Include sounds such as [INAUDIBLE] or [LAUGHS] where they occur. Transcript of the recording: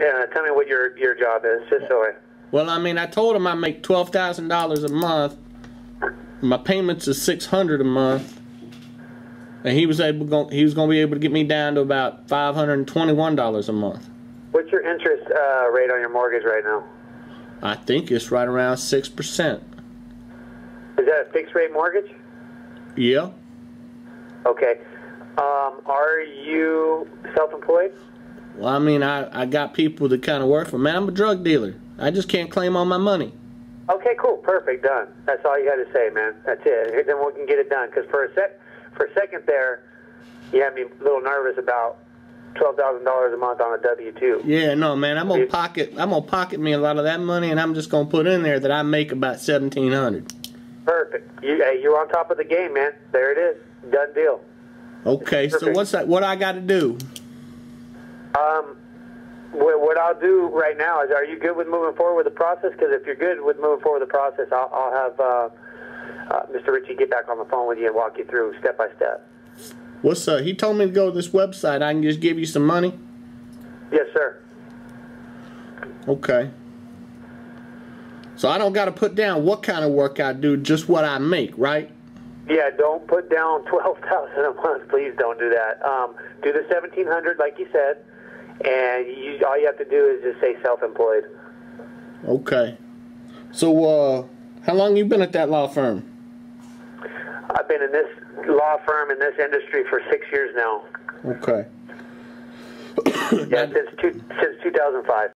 uh, tell me what your your job is, just so I. Well, I mean, I told him I make twelve thousand dollars a month. My payments is six hundred a month, and he was able go, he was going to be able to get me down to about five hundred and twenty one dollars a month. What's your interest uh, rate on your mortgage right now? I think it's right around six percent. Is that a fixed rate mortgage? Yeah. Okay. Um, are you self-employed? Well, I mean, I, I got people that kind of work for me. I'm a drug dealer. I just can't claim all my money. Okay, cool, perfect, done. That's all you got to say, man. That's it. Then we can get it done. Because for a sec, for a second there, you had me a little nervous about twelve thousand dollars a month on a W two. Yeah, no, man. I'm gonna pocket. I'm gonna pocket me a lot of that money, and I'm just gonna put in there that I make about seventeen hundred. Perfect. You, hey, you're on top of the game, man. There it is. Done deal. Okay, so what's that? What I got to do? What, what I'll do right now is, are you good with moving forward with the process? Because if you're good with moving forward with the process, I'll, I'll have uh, uh, Mr. Ritchie get back on the phone with you and walk you through step by step. What's uh? He told me to go to this website. I can just give you some money. Yes, sir. Okay. So I don't got to put down what kind of work I do, just what I make, right? Yeah, don't put down [LAUGHS] twelve thousand a month. Please don't do that. Um, do the seventeen hundred, like you said, and you, all you have to do is just say self-employed. Okay. So uh, how long you been at that law firm? I've been in this law firm in this industry for six years now. Okay. Yeah, since two, since two thousand five.